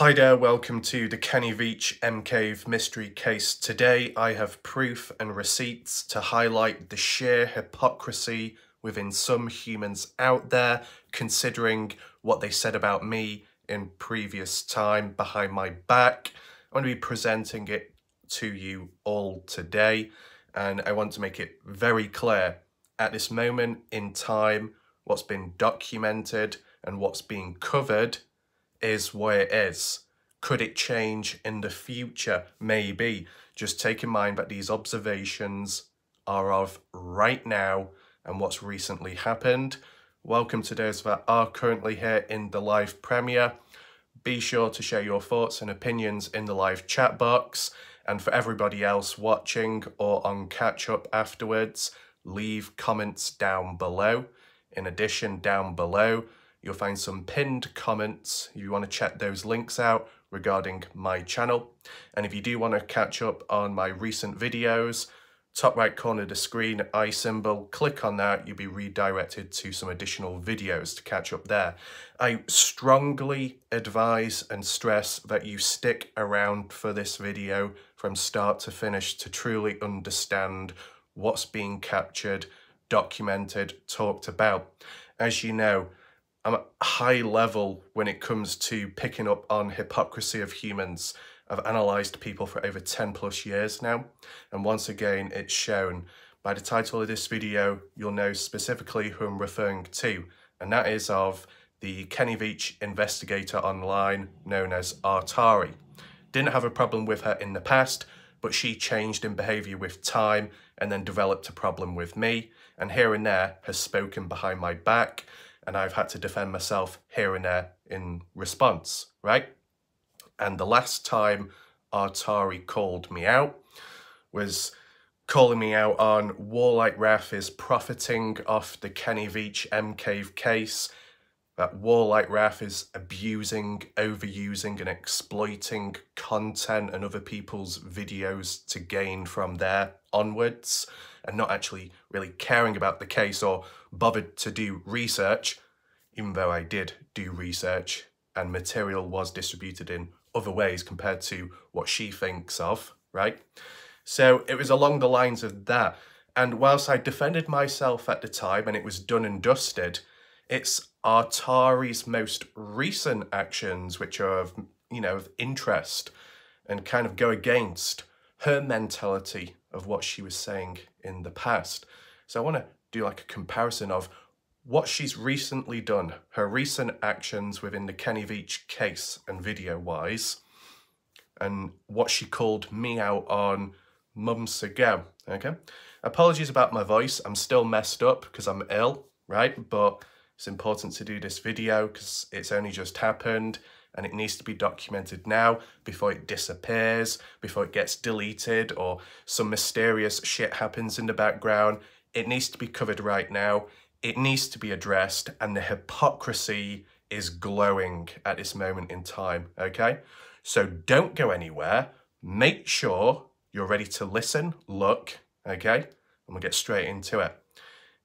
Hi there, welcome to the Kenny Veach M Cave mystery case. Today I have proof and receipts to highlight the sheer hypocrisy within some humans out there, considering what they said about me in previous time behind my back. I'm going to be presenting it to you all today, and I want to make it very clear at this moment in time, what's been documented and what's being covered is where it is. Could it change in the future? Maybe. Just take in mind that these observations are of right now and what's recently happened. Welcome to those that are currently here in the live premiere. Be sure to share your thoughts and opinions in the live chat box. And for everybody else watching or on catch up afterwards, leave comments down below. In addition, down below, You'll find some pinned comments. if You want to check those links out regarding my channel. And if you do want to catch up on my recent videos, top right corner of the screen, i symbol, click on that, you'll be redirected to some additional videos to catch up there. I strongly advise and stress that you stick around for this video from start to finish to truly understand what's being captured, documented, talked about. As you know, I'm at high level when it comes to picking up on hypocrisy of humans. I've analysed people for over 10 plus years now, and once again, it's shown. By the title of this video, you'll know specifically who I'm referring to, and that is of the Kenny Veach investigator online known as Artari. Didn't have a problem with her in the past, but she changed in behaviour with time and then developed a problem with me, and here and there has spoken behind my back and I've had to defend myself here and there in response, right? And the last time Artari called me out was calling me out on Warlike Ref is profiting off the Kenny Veach M Cave case, that Warlike Ref is abusing, overusing and exploiting content and other people's videos to gain from there onwards and not actually really caring about the case or bothered to do research, even though I did do research and material was distributed in other ways compared to what she thinks of, right? So it was along the lines of that. And whilst I defended myself at the time and it was done and dusted, it's Artari's most recent actions which are of, you know, of interest and kind of go against her mentality of what she was saying in the past. So I want to do like a comparison of what she's recently done, her recent actions within the Kenny Veach case and video wise, and what she called me out on months ago, okay? Apologies about my voice, I'm still messed up because I'm ill, right? But it's important to do this video because it's only just happened and it needs to be documented now before it disappears, before it gets deleted or some mysterious shit happens in the background. It needs to be covered right now. It needs to be addressed and the hypocrisy is glowing at this moment in time, okay? So don't go anywhere. Make sure you're ready to listen, look, okay? And we'll get straight into it.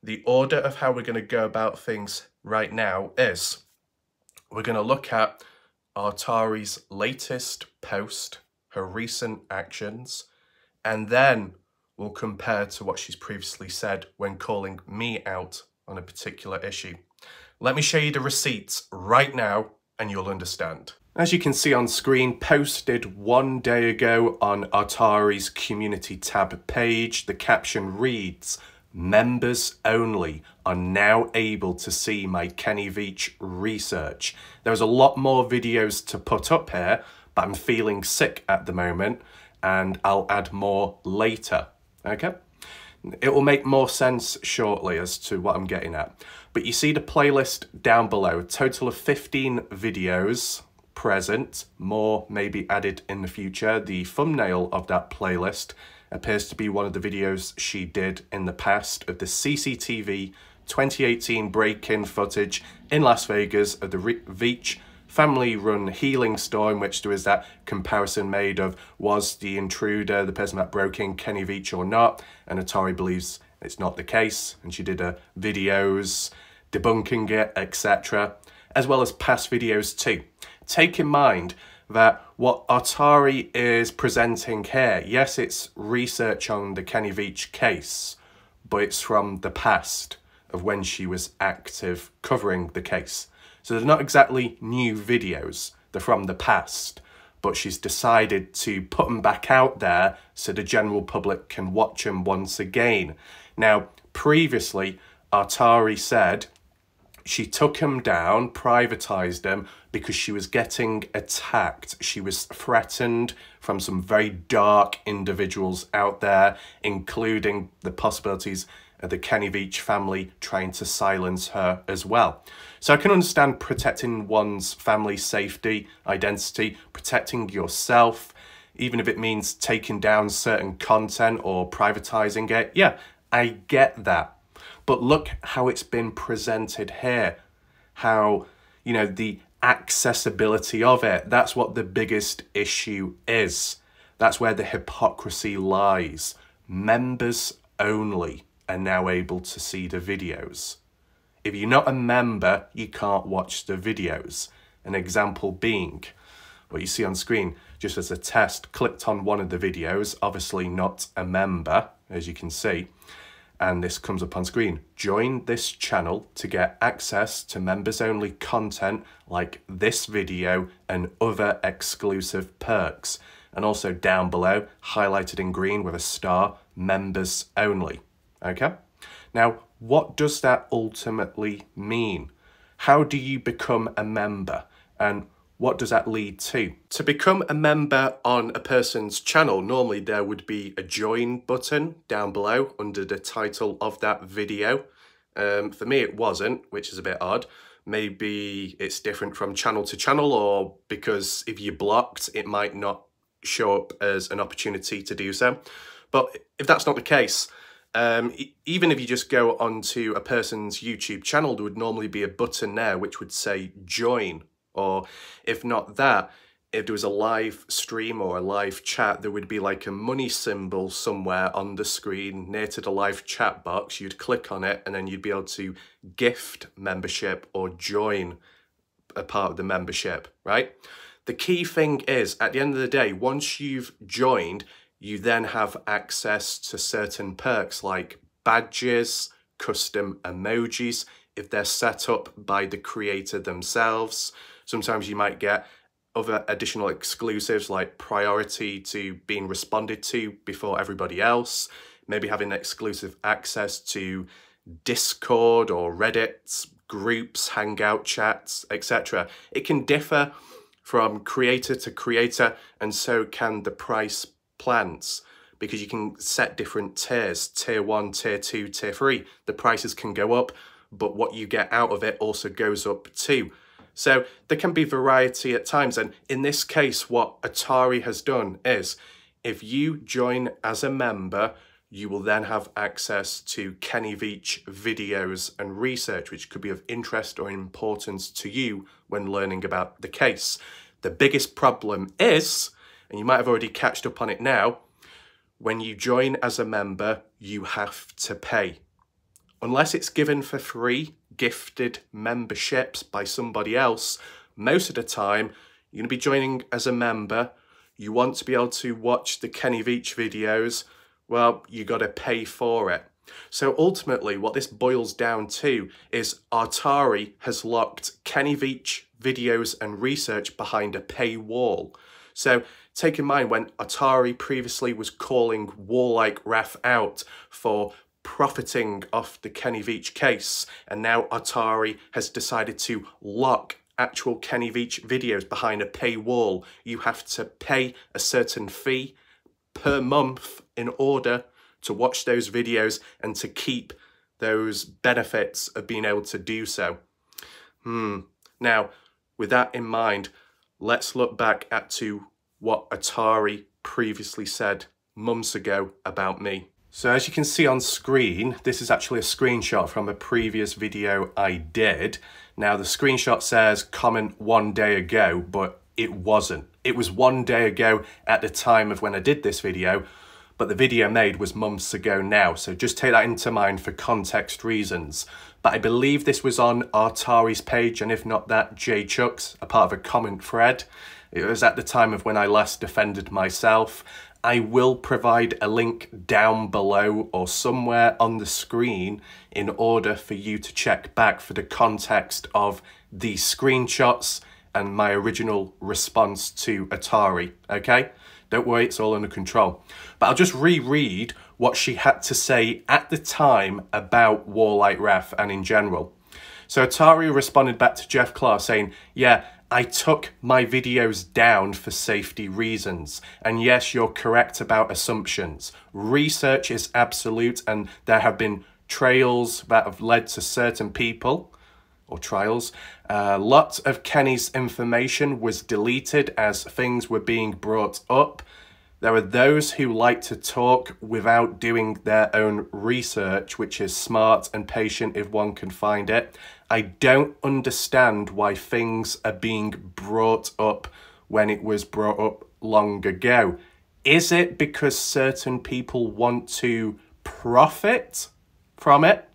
The order of how we're going to go about things right now is we're going to look at Artari's latest post, her recent actions, and then we'll compare to what she's previously said when calling me out on a particular issue. Let me show you the receipts right now and you'll understand. As you can see on screen, posted one day ago on Artari's community tab page, the caption reads, members only are now able to see my Kenny Veach research. There's a lot more videos to put up here, but I'm feeling sick at the moment and I'll add more later, okay? It will make more sense shortly as to what I'm getting at. But you see the playlist down below, total of 15 videos present, more may be added in the future. The thumbnail of that playlist appears to be one of the videos she did in the past of the CCTV 2018 break-in footage in Las Vegas of the Veach family-run healing store in which there is that comparison made of was the intruder, the person that broke in, Kenny Veach or not, and Artari believes it's not the case, and she did a videos debunking it, etc., as well as past videos too. Take in mind that what Artari is presenting here, yes, it's research on the Kenny Veach case, but it's from the past of when she was active covering the case. So they're not exactly new videos, they're from the past, but she's decided to put them back out there so the general public can watch them once again. Now, previously, Artari said she took him down, privatized him, because she was getting attacked. She was threatened from some very dark individuals out there, including the possibilities of the Kenny Veach family trying to silence her as well. So I can understand protecting one's family safety, identity, protecting yourself, even if it means taking down certain content or privatizing it. Yeah, I get that. But look how it's been presented here. How, you know, the accessibility of it. That's what the biggest issue is. That's where the hypocrisy lies. Members only are now able to see the videos. If you're not a member, you can't watch the videos. An example being, what you see on screen, just as a test, clicked on one of the videos, obviously not a member, as you can see, and this comes up on screen. Join this channel to get access to members only content like this video and other exclusive perks. And also down below, highlighted in green with a star, members only. Okay? Now, what does that ultimately mean? How do you become a member? And what does that lead to? To become a member on a person's channel, normally there would be a join button down below under the title of that video. Um, for me, it wasn't, which is a bit odd. Maybe it's different from channel to channel or because if you're blocked, it might not show up as an opportunity to do so. But if that's not the case, um, even if you just go onto a person's YouTube channel, there would normally be a button there which would say join or if not that, if there was a live stream or a live chat, there would be like a money symbol somewhere on the screen near to the live chat box. You'd click on it and then you'd be able to gift membership or join a part of the membership, right? The key thing is, at the end of the day, once you've joined, you then have access to certain perks like badges, custom emojis, if they're set up by the creator themselves, Sometimes you might get other additional exclusives like priority to being responded to before everybody else, maybe having exclusive access to Discord or Reddit groups, hangout chats, etc. It can differ from creator to creator and so can the price plans because you can set different tiers, tier one, tier two, tier three. The prices can go up, but what you get out of it also goes up too. So there can be variety at times. And in this case, what Artari has done is if you join as a member, you will then have access to Kenny Veach videos and research, which could be of interest or importance to you when learning about the case. The biggest problem is, and you might have already catched up on it now, when you join as a member, you have to pay. Unless it's given for free, gifted memberships by somebody else, most of the time you're going to be joining as a member. You want to be able to watch the Kenny Veach videos. Well, you got to pay for it. So ultimately, what this boils down to is Artari has locked Kenny Veach videos and research behind a paywall. So take in mind when Artari previously was calling Warlike Ref out for profiting off the Kenny Veach case, and now Artari has decided to lock actual Kenny Veach videos behind a paywall. You have to pay a certain fee per month in order to watch those videos and to keep those benefits of being able to do so. Hmm. Now, with that in mind, let's look back at to what Artari previously said months ago about me. So as you can see on screen, this is actually a screenshot from a previous video I did. Now the screenshot says comment one day ago, but it wasn't. It was one day ago at the time of when I did this video, but the video made was months ago now, so just take that into mind for context reasons. But I believe this was on Artari's page, and if not that, Jay Chucks, a part of a comment thread. It was at the time of when I last defended myself. I will provide a link down below or somewhere on the screen in order for you to check back for the context of the screenshots and my original response to Artari, okay? Don't worry, it's all under control. But I'll just reread what she had to say at the time about Warlike Ref and in general. So Artari responded back to Jeff Clark saying, yeah, I took my videos down for safety reasons. And yes, you're correct about assumptions. Research is absolute and there have been trails that have led to certain people or trials. Uh, lots of Kenny's information was deleted as things were being brought up. There are those who like to talk without doing their own research, which is smart and patient if one can find it. I don't understand why things are being brought up when it was brought up long ago. Is it because certain people want to profit from it?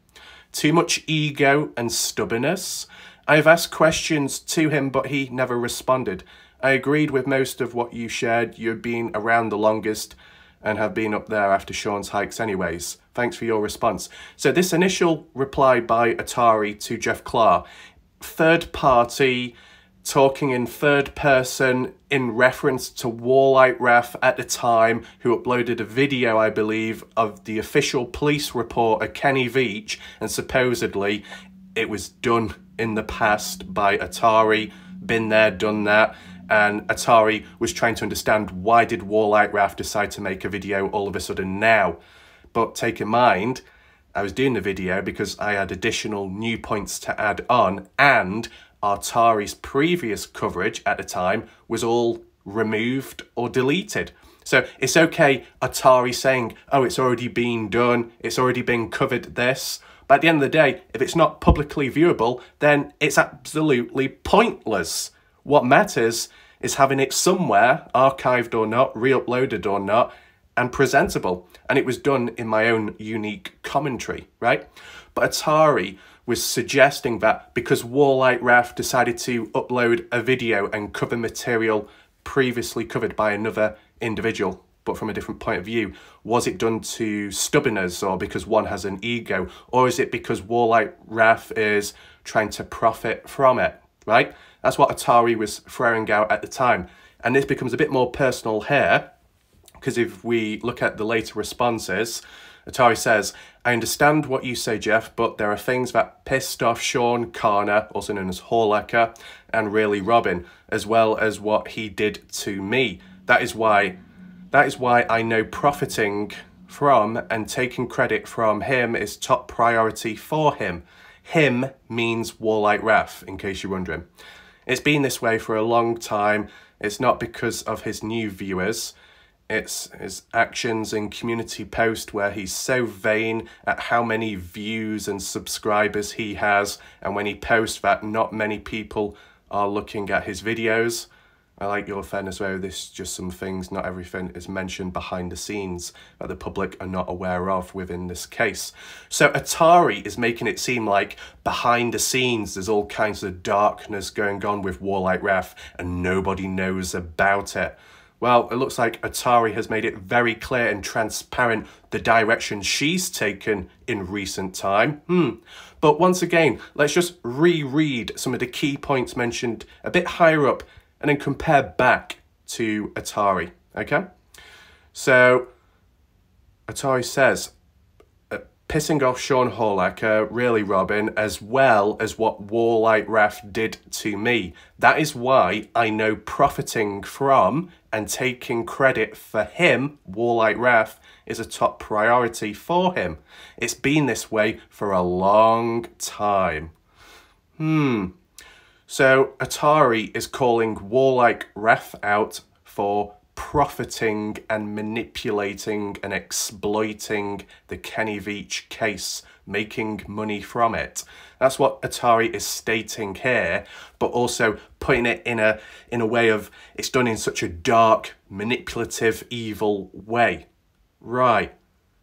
Too much ego and stubbornness? I've asked questions to him, but he never responded. I agreed with most of what you shared. You've been around the longest and have been up there after Sean's hikes anyways. Thanks for your response. So this initial reply by Artari to Jeff Clark, third party, talking in third person in reference to Warlike Ref at the time, who uploaded a video, I believe, of the official police report of Kenny Veach, and supposedly it was done in the past by Artari, been there, done that and Artari was trying to understand why did Warlike Ref decide to make a video all of a sudden now. But take in mind, I was doing the video because I had additional new points to add on and Artari's previous coverage at the time was all removed or deleted. So it's okay Artari saying, oh, it's already been done, it's already been covered this. But at the end of the day, if it's not publicly viewable, then it's absolutely pointless. What matters is having it somewhere, archived or not, re-uploaded or not, and presentable. And it was done in my own unique commentary, right? But Artari was suggesting that because Warlike Ref decided to upload a video and cover material previously covered by another individual, but from a different point of view, was it done to stubbornness or because one has an ego? Or is it because Warlike Ref is trying to profit from it, right? That's what Artari was throwing out at the time. And this becomes a bit more personal here, because if we look at the later responses, Artari says, I understand what you say, Jeff, but there are things that pissed off Sean Carner, also known as Horlecker, and really Robin, as well as what he did to me. That is why that is why I know profiting from and taking credit from him is top priority for him. Him means Warlike Ref, in case you're wondering. It's been this way for a long time. It's not because of his new viewers. It's his actions in community post where he's so vain at how many views and subscribers he has and when he posts that not many people are looking at his videos. I like your fairness where this just some things, not everything is mentioned behind the scenes that the public are not aware of within this case. So Artari is making it seem like behind the scenes there's all kinds of darkness going on with Warlike Ref and nobody knows about it. Well, it looks like Artari has made it very clear and transparent the direction she's taken in recent time. Hmm. But once again, let's just reread some of the key points mentioned a bit higher up and then compare back to Artari, okay? So Artari says, uh, pissing off Sean Horlecker, really Robin, as well as what Warlike Ref did to me. That is why I know profiting from and taking credit for him, Warlike Ref, is a top priority for him. It's been this way for a long time. Hmm, so Artari is calling Warlike Ref out for profiting and manipulating and exploiting the Kenny Veach case, making money from it. That's what Artari is stating here, but also putting it in a in a way of it's done in such a dark, manipulative, evil way. Right.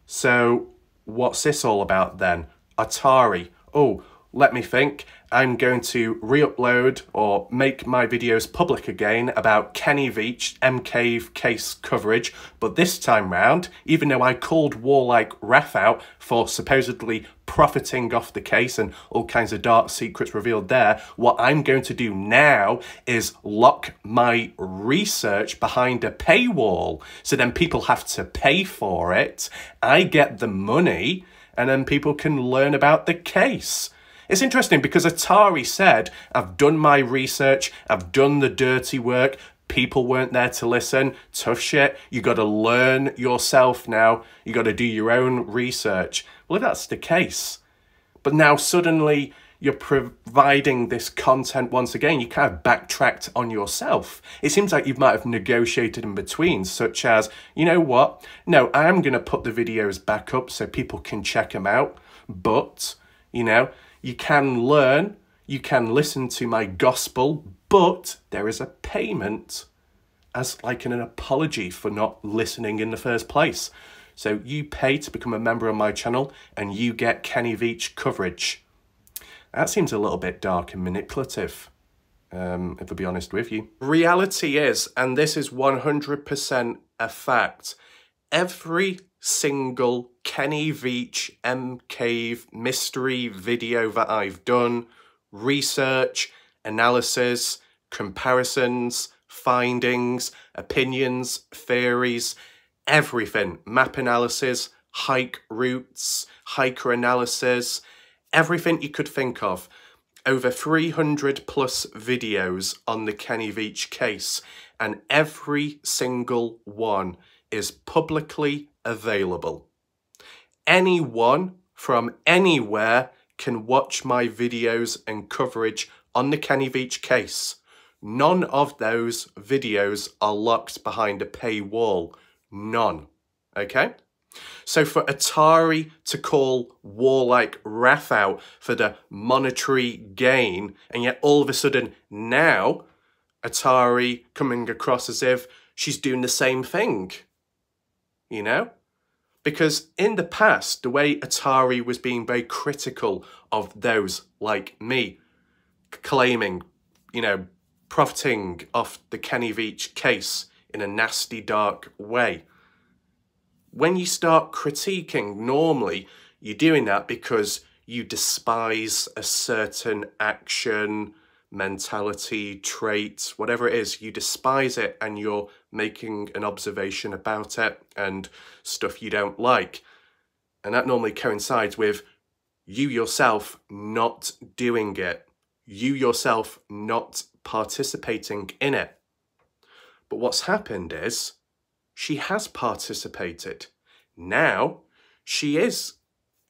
So what's this all about then? Artari. Oh, let me think. I'm going to re-upload or make my videos public again about Kenny Veach MCave case coverage, but this time round, even though I called Warlike Ref out for supposedly profiting off the case and all kinds of dark secrets revealed there, what I'm going to do now is lock my research behind a paywall. So then people have to pay for it. I get the money and then people can learn about the case. It's interesting because Artari said, I've done my research, I've done the dirty work, people weren't there to listen. Tough shit. You got to learn yourself now. You got to do your own research. Well, if that's the case, but now suddenly you're providing this content once again, you kind of backtracked on yourself. It seems like you might have negotiated in between, such as, you know what? No, I'm going to put the videos back up so people can check them out. But, you know, you can learn, you can listen to my gospel, but there is a payment as like an an apology for not listening in the first place. So you pay to become a member of my channel and you get Kenny Veach coverage. That seems a little bit dark and manipulative, um, if I'll be honest with you. Reality is, and this is 100% a fact, every single Kenny Veach M Cave mystery video that I've done, research, analysis, comparisons, findings, opinions, theories, everything, map analysis, hike routes, hiker analysis, everything you could think of. Over 300 plus videos on the Kenny Veach case, and every single one is publicly available. Anyone from anywhere can watch my videos and coverage on the Kenny Veach case. None of those videos are locked behind a paywall. None. Okay? So for Artari to call Warlike Ref out for the monetary gain, and yet all of a sudden now Artari coming across as if she's doing the same thing you know? Because in the past, the way Artari was being very critical of those like me, claiming, you know, profiting off the Kenny Veach case in a nasty, dark way. When you start critiquing, normally you're doing that because you despise a certain action, mentality, trait, whatever it is, you despise it and you're making an observation about it and stuff you don't like. And that normally coincides with you yourself not doing it, you yourself not participating in it. But what's happened is she has participated. Now she is,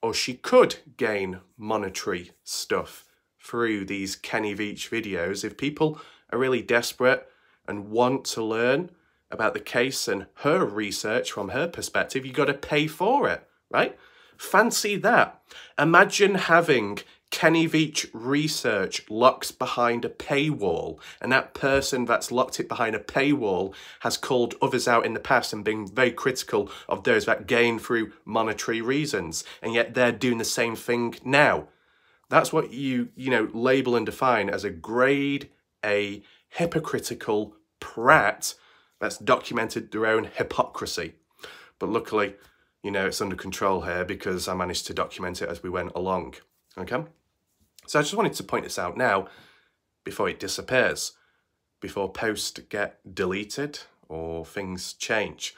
or she could gain monetary stuff through these Kenny Veach videos. If people are really desperate and want to learn about the case and her research from her perspective, you've got to pay for it, right? Fancy that. Imagine having Kenny Veach research locked behind a paywall, and that person that's locked it behind a paywall has called others out in the past and been very critical of those that gain through monetary reasons, and yet they're doing the same thing now. That's what you, you know, label and define as a grade A hypocritical prat that's documented their own hypocrisy. But luckily, you know, it's under control here because I managed to document it as we went along. Okay? So I just wanted to point this out now before it disappears, before posts get deleted or things change.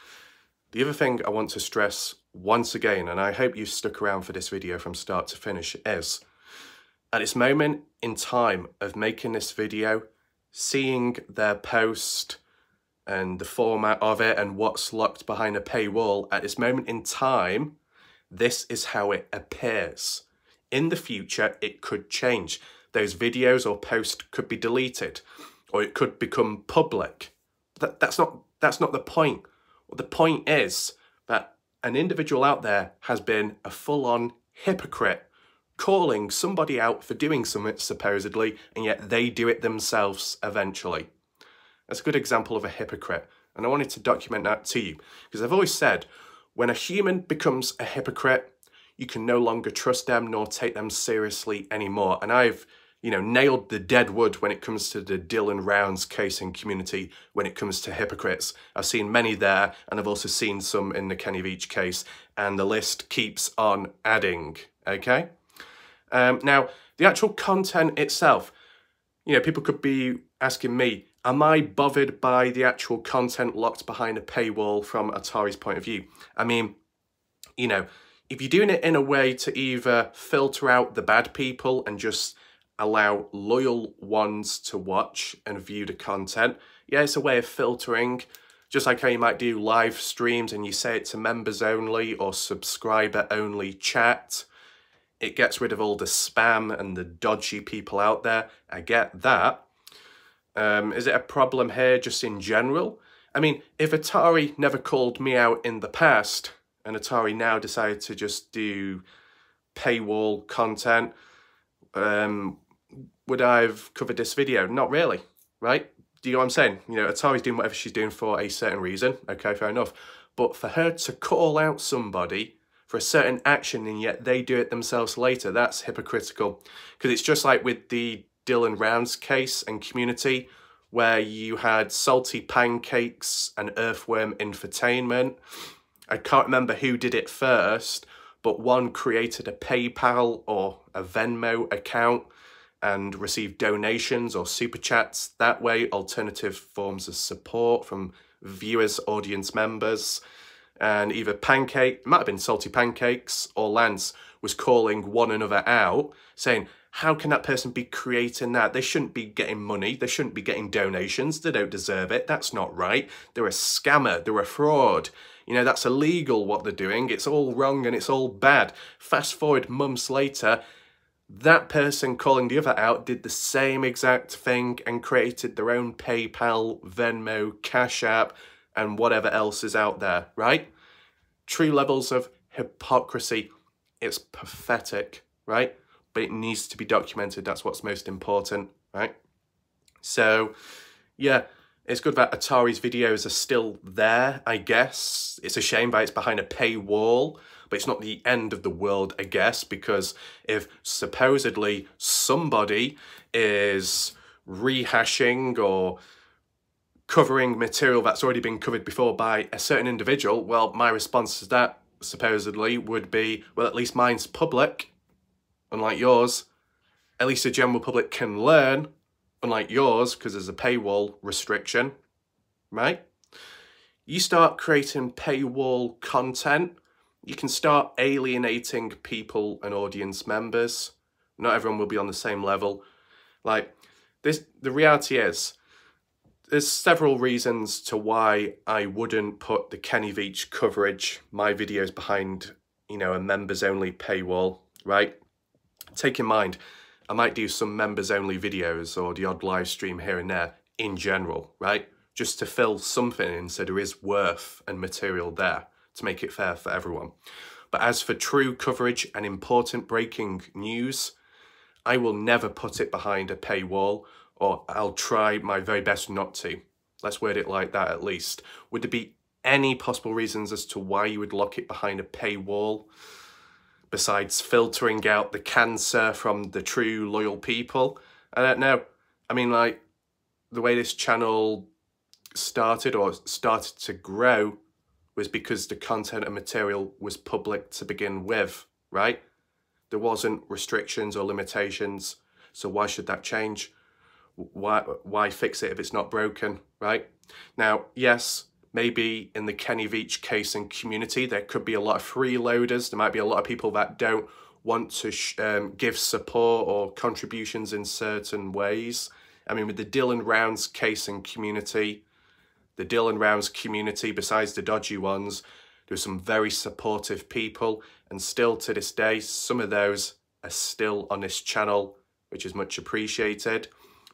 The other thing I want to stress once again, and I hope you stuck around for this video from start to finish, is at this moment in time of making this video, seeing their post and the format of it and what's locked behind a paywall, at this moment in time, this is how it appears. In the future, it could change. Those videos or posts could be deleted or it could become public. That, that's, not, that's not the point. The point is that an individual out there has been a full-on hypocrite calling somebody out for doing something supposedly, and yet they do it themselves eventually. That's a good example of a hypocrite, and I wanted to document that to you, because I've always said, when a human becomes a hypocrite, you can no longer trust them nor take them seriously anymore. And I've you know, nailed the dead wood when it comes to the Dylan Rounds case and community when it comes to hypocrites. I've seen many there, and I've also seen some in the Kenny Veach case, and the list keeps on adding, okay? Um, now, the actual content itself, you know, people could be asking me, am I bothered by the actual content locked behind a paywall from Artari's point of view? I mean, you know, if you're doing it in a way to either filter out the bad people and just allow loyal ones to watch and view the content. Yeah, it's a way of filtering, just like how you might do live streams and you say it to members only or subscriber only chat. It gets rid of all the spam and the dodgy people out there. I get that. Um, is it a problem here just in general? I mean, if Artari never called me out in the past and Artari now decided to just do paywall content, um, would I have covered this video? Not really, right? Do you know what I'm saying? You know, Artari's doing whatever she's doing for a certain reason. Okay, fair enough. But for her to call out somebody for a certain action and yet they do it themselves later, that's hypocritical. Because it's just like with the Dylan Rounds case and community, where you had Salty Pancakes and Earthworm Infotainment. I can't remember who did it first, but one created a PayPal or a Venmo account and received donations or super chats that way, alternative forms of support from viewers, audience members, and either Pancake, might have been Salty Pancakes, or Lance was calling one another out, saying, how can that person be creating that? They shouldn't be getting money. They shouldn't be getting donations. They don't deserve it. That's not right. They're a scammer. They're a fraud. You know, that's illegal what they're doing. It's all wrong and it's all bad. Fast forward months later, that person calling the other out did the same exact thing and created their own PayPal, Venmo, Cash App, and whatever else is out there, right? True levels of hypocrisy. It's pathetic, right? But it needs to be documented. That's what's most important, right? So, yeah, it's good that Artari's videos are still there, I guess. It's a shame that it's behind a paywall but it's not the end of the world, I guess, because if supposedly somebody is rehashing or covering material that's already been covered before by a certain individual, well, my response to that supposedly would be, well, at least mine's public, unlike yours. At least the general public can learn, unlike yours, because there's a paywall restriction, right? You start creating paywall content you can start alienating people and audience members. Not everyone will be on the same level. Like this, the reality is, there's several reasons to why I wouldn't put the Kenny Veach coverage, my videos behind, you know, a members only paywall, right? Take in mind, I might do some members only videos or the odd live stream here and there in general, right? Just to fill something in so there is worth and material there to make it fair for everyone. But as for true coverage and important breaking news, I will never put it behind a paywall or I'll try my very best not to. Let's word it like that at least. Would there be any possible reasons as to why you would lock it behind a paywall besides filtering out the cancer from the true loyal people? I don't know. I mean, like, the way this channel started or started to grow was because the content and material was public to begin with, right? There wasn't restrictions or limitations, so why should that change? Why, why fix it if it's not broken, right? Now, yes, maybe in the Kenny Veach case and community, there could be a lot of freeloaders. There might be a lot of people that don't want to um, give support or contributions in certain ways. I mean, with the Dylan Rounds case and community, the Dylan Rounds community, besides the dodgy ones, there's some very supportive people, and still to this day, some of those are still on this channel, which is much appreciated.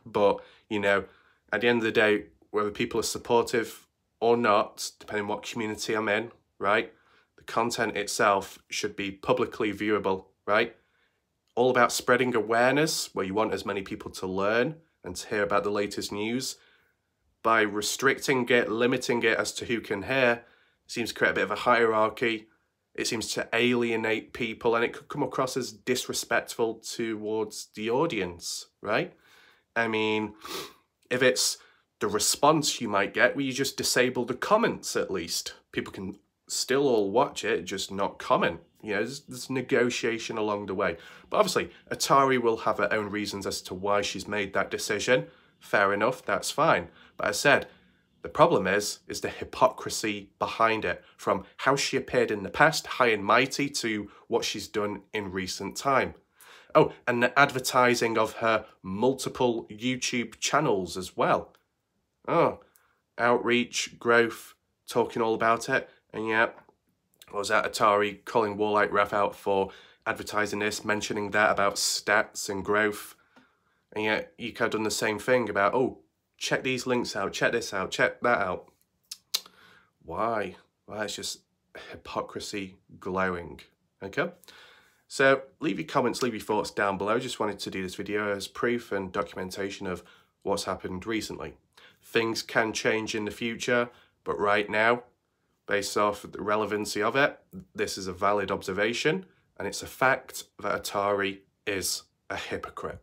But, you know, at the end of the day, whether people are supportive or not, depending what community I'm in, right? The content itself should be publicly viewable, right? All about spreading awareness, where you want as many people to learn and to hear about the latest news by restricting it, limiting it as to who can hear, seems to create a bit of a hierarchy It seems to alienate people and it could come across as disrespectful towards the audience, right? I mean, if it's the response you might get where you just disable the comments at least, people can still all watch it, just not comment. You know, there's, there's, negotiation along the way. But obviously, Artari will have her own reasons as to why she's made that decision. Fair enough, that's fine. But I said, the problem is, is the hypocrisy behind it, from how she appeared in the past, high and mighty, to what she's done in recent time. Oh, and the advertising of her multiple YouTube channels as well. Oh, outreach, growth, talking all about it. And yeah, was that Artari calling Warlike Ref out for advertising this, mentioning that about stats and growth. And yet you could have done the same thing about, oh, check these links out, check this out, check that out. Why? Well, it's just hypocrisy glowing, okay? So leave your comments, leave your thoughts down below. Just wanted to do this video as proof and documentation of what's happened recently. Things can change in the future, but right now, based off the relevancy of it, this is a valid observation and it's a fact that Artari is a hypocrite.